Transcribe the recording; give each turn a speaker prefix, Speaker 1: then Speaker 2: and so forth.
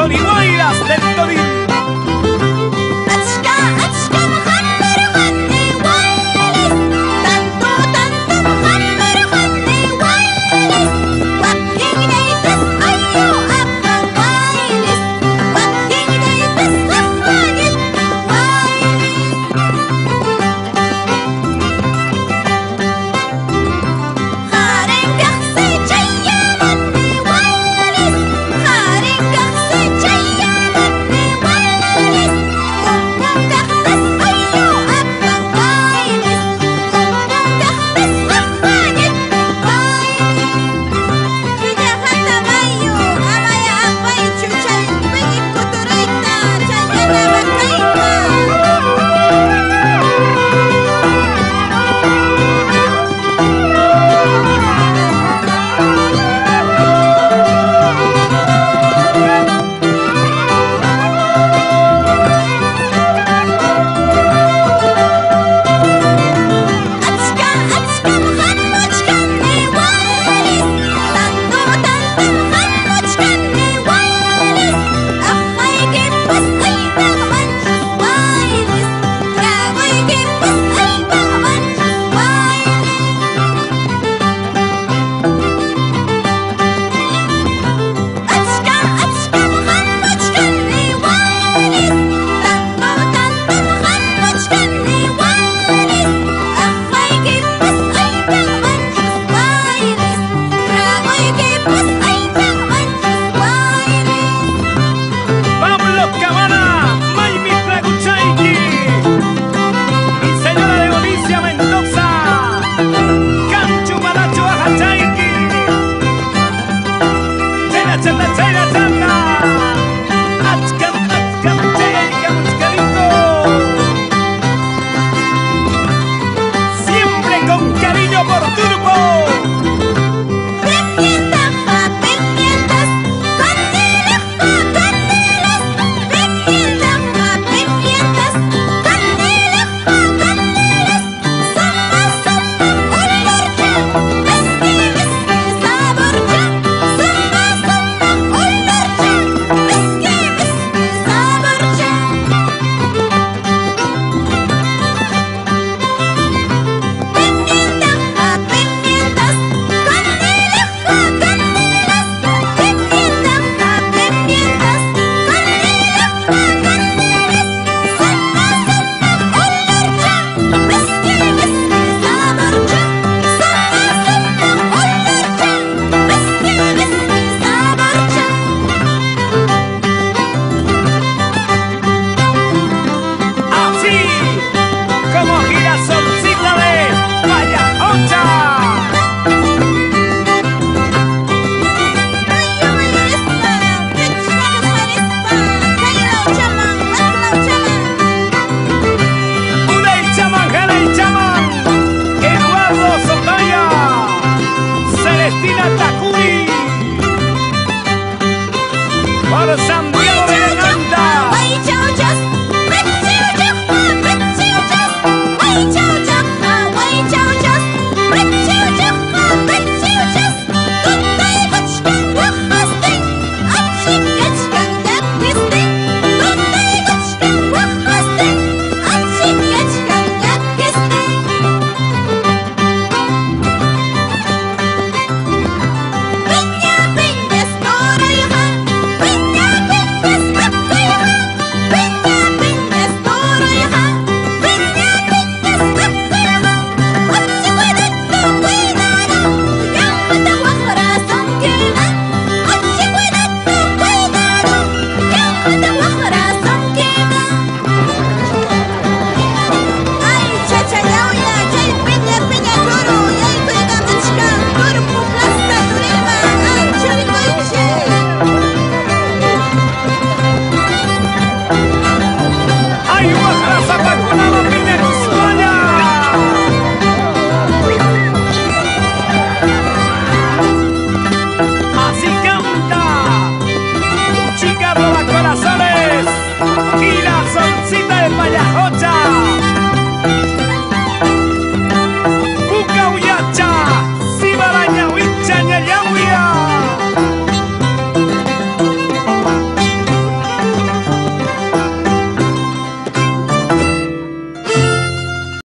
Speaker 1: Los joliguayas del Let's say that's